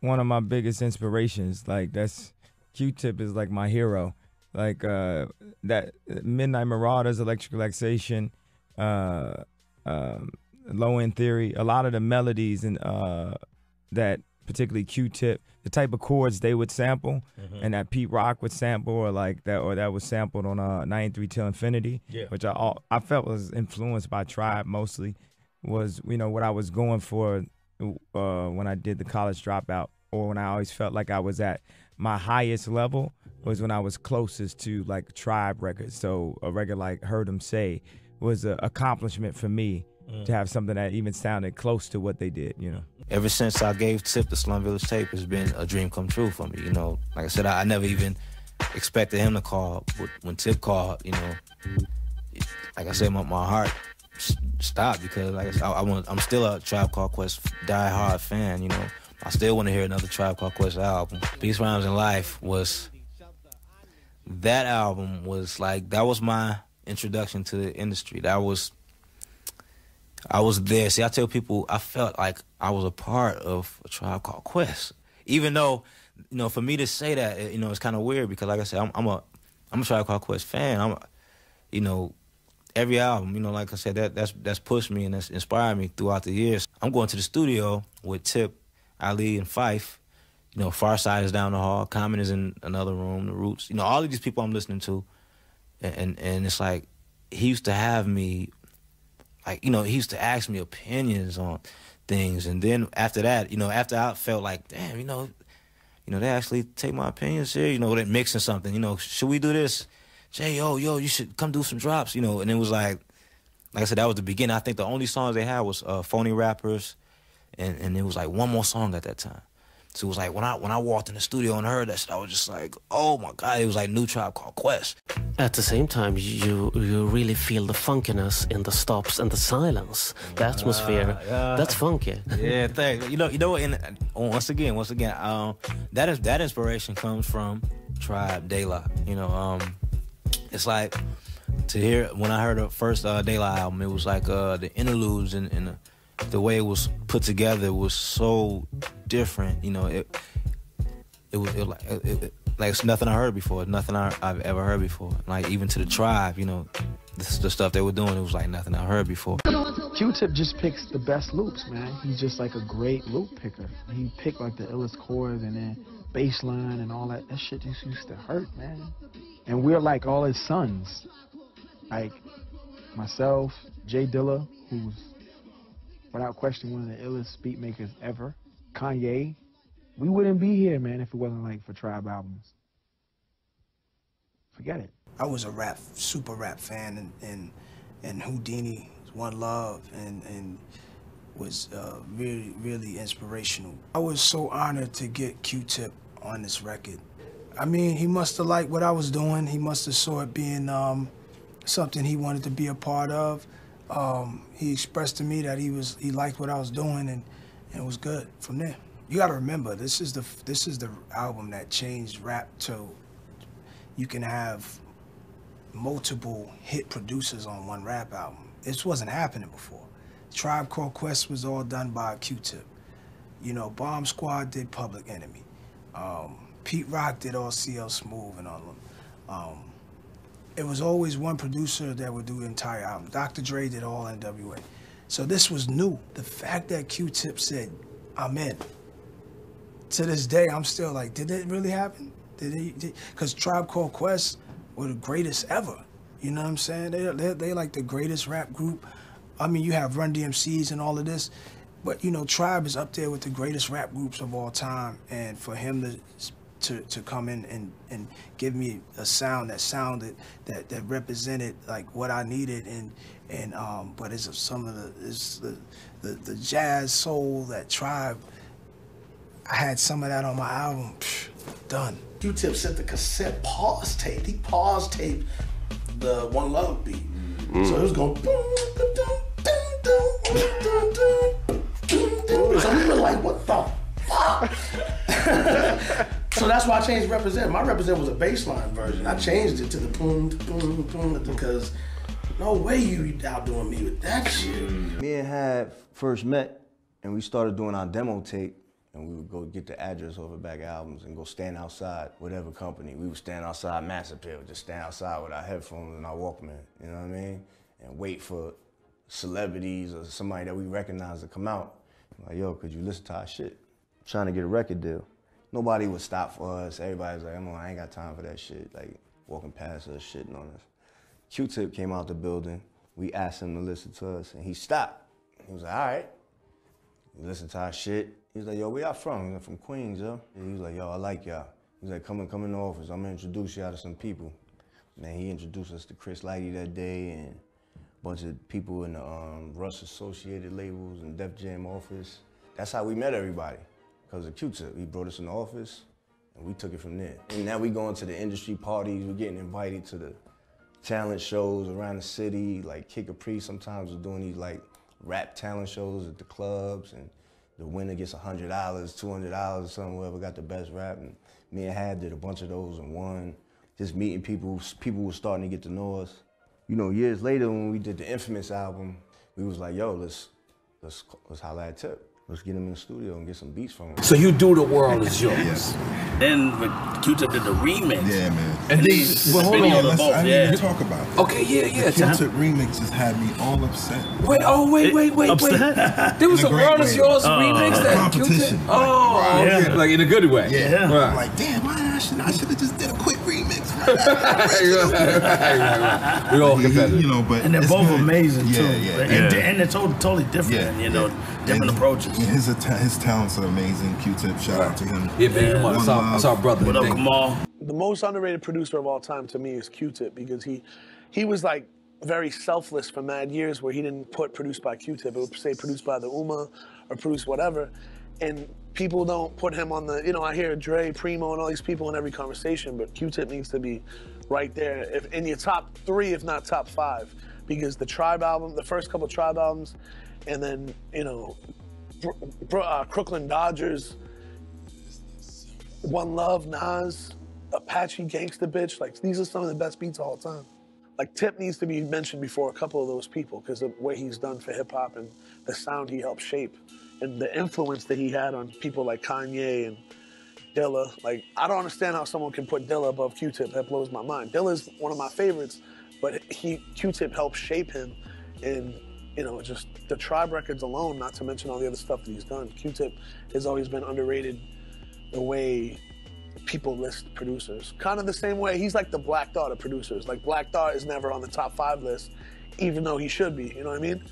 one of my biggest inspirations. Like that's Q-Tip is like my hero. Like uh, that Midnight Marauders, Electric Relaxation, uh, um, Low End Theory. A lot of the melodies and uh, that particularly Q-Tip, the type of chords they would sample, Mm-hmm. and that Pete Rock would sample, or like that, or that was sampled on uh 93 Till Infinity, Yeah. which I all, I felt was influenced by Tribe mostly, was you know what I was going for uh, when I did the college dropout, or when I always felt like I was at my highest level was when I was closest to like Tribe records. So a record like Heard 'Em Say was an accomplishment for me to have something that even sounded close to what they did. You know. Ever since I gave Tip the Slum Village tape, it's been a dream come true for me. You know, like I said, I, I never even expected him to call. But when Tip called, you know, like I said, my, my heart s- stopped because, like I said, I, I want, I'm still a Tribe Called Quest die hard fan. You know, I still want to hear another Tribe Called Quest album. Beats Rhymes and Life was that album was like that was my introduction to the industry. That was I was there. See, I tell people I felt like I was a part of a tribe called Quest. Even though, you know, for me to say that, you know, it's kind of weird because, like I said, I'm, I'm a I'm a tribe called Quest fan. I'm, a, you know, every album, you know, like I said, that that's that's pushed me and that's inspired me throughout the years. I'm going to the studio with Tip, Ali, and Phife. You know, Pharcyde is down the hall. Common is in another room. The Roots. You know, all of these people I'm listening to, and and, and it's like he used to have me like you know he used to ask me opinions on things and then after that you know after i felt like damn you know you know they actually take my opinions here you know they're mixing something you know should we do this jay yo yo you should come do some drops you know and it was like like i said that was the beginning i think the only songs they had was uh, phony rappers and and it was like one more song at that time so it was like when i when i walked in the studio and heard that shit, i was just like oh my god it was like new tribe called quest At the same time, you you really feel the funkiness in the stops and the silence, the atmosphere. yeah. That's funky. yeah, thanks. You know, you know, and uh, once again, once again, um, that is that inspiration comes from Tribe De La. You know, um, it's like to hear when I heard the first uh, De La album, it was like uh, the interludes and, and the, the way it was put together was so different. You know, it it was, it it, it, like it's nothing I heard before, nothing I, I've ever heard before. Like even to the Tribe, you know, this, the stuff they were doing, it was like nothing I heard before. Q-Tip just picks the best loops, man. He's just like a great loop picker. He picked like the illest chords and then bass line and all that. That shit just used to hurt, man. And we're like all his sons. Like myself, J Dilla, who's without question one of the illest beat makers ever. Kanye. We wouldn't be here, man, if it wasn't like for Tribe albums. Forget it. I was a rap, super rap fan, and and, and Houdini, One Love, and and was uh, really really inspirational. I was so honored to get Q-Tip on this record. I mean, he must have liked what I was doing. He must have saw it being um, something he wanted to be a part of. Um, he expressed to me that he was he liked what I was doing, and and it was good from there. You got to remember, this is the this is the album that changed rap to you can have multiple hit producers on one rap album. This wasn't happening before. Tribe Called Quest was all done by Q-Tip. You know, Bomb Squad did Public Enemy. Um, Pete Rock did all CL Smooth and all of them. Um, it was always one producer that would do the entire album. Dr. Dre did all NWA. So this was new. The fact that Q-Tip said, I'm in. To this day, I'm still like, did it really happen? Did he? Because Tribe Called Quest were the greatest ever. You know what I'm saying? They they they like the greatest rap group. I mean, you have Run DMCs and all of this, but you know, Tribe is up there with the greatest rap groups of all time. And for him to to, to come in and, and give me a sound that sounded that, that represented like what I needed and and um, but it's some of the it's the, the the jazz soul that Tribe. I had some of that on my album. Psh, done. Q-Tip sent the cassette pause tape. He pause taped the One Love beat. So it was going. boom, boom, So we were like, what the fuck? so that's why I changed represent. My represent was a baseline version. I changed it to the boom, boom, boom, because no way you outdoing me with that shit. Mm. Me and Hav first met, and we started doing our demo tape. and we would go get the address of back albums and go stand outside whatever company. We would stand outside Mass Appeal, just stand outside with our headphones and our Walkman, you know what I mean? And wait for celebrities or somebody that we recognize to come out. Like, yo, could you listen to our shit? trying to get a record deal. Nobody would stop for us. Everybody's like, I'm on, I ain't got time for that shit. Like walking past us, shitting on us. Q-Tip came out the building. We asked him to listen to us, and he stopped. He was like, all right. He listened to our shit. He was like, yo, where y'all from? He was from Queens, yo. And he was like, yo, I like y'all. He was like, come and come in the office. I'm gonna introduce y'all to some people. Man, he introduced us to Chris Lighty that day and bunch of people in the um, Rush Associated labels and Def Jam office. That's how we met everybody, because of Q-Tip. He brought us in the office, and we took it from there. And now we going to the industry parties. We're getting invited to the talent shows around the city. Like Kid Capri sometimes we're doing these like rap talent shows at the clubs, and the winner gets $100, $200 or something, whoever got the best rap. And me and Hav did a bunch of those and won. Just meeting people, people were starting to get to know us. You know, years later when we did the Infamous album, we was like, yo, let's, let's, let's holla at Tip. Let's get him in the studio and get some beats from him. So you do the world is yours. Then with Q-Tip did the remix. Yeah, man. And then Well, hold on. on Let's, I didn't yeah. even talk about that. Okay, yeah, yeah. The tell- Q-Tip remix just had me all upset. Wait, oh, wait, wait, wait, Upset? wait. There was a a World is way. Yours Oh. remix that Q-Tip. Competition. Oh, Like, okay. yeah. like in a good way. Yeah. Yeah. I'm like, damn, why I should I should have just did a quick remix. we all He- he- competitive. you know, but And they're both good. amazing yeah, too. Yeah, And, yeah. and they're totally, totally different. Yeah, you know, yeah. different And approaches. His his talents are amazing. Q-Tip, shout out to him. Yeah, man, come on. That's our, that's our brother. What up, Thank- Kamaal? the most underrated producer of all time to me is Q-Tip because he he was like very selfless for mad years where he didn't put produced by Q-Tip. It would say produced by the Ummah or produced whatever. And people don't put him on the, you know, I hear Dre, Primo, and all these people in every conversation, but Q-Tip needs to be right there if, in your top three, if not top five, because the Tribe album, the first couple Tribe albums, and then, you know, uh, Crooklyn Dodgers, One Love, Nas, Apache, Gangsta Bitch. Like these are some of the best beats of all time. Like Tip needs to be mentioned before a couple of those people because of what he's done for hip hop and the sound he helped shape and the influence that he had on people like Kanye and Dilla. Like I don't understand how someone can put Dilla above Q-Tip. That blows my mind. Dilla's one of my favorites, but he Q-Tip helped shape him and you know, just the Tribe records alone, not to mention all the other stuff that he's done. Q-Tip has always been underrated the way people list producers. Kind of the same way he's like the Black Thought of producers. Like Black Thought is never on the top five list, even though he should be. You know what I mean?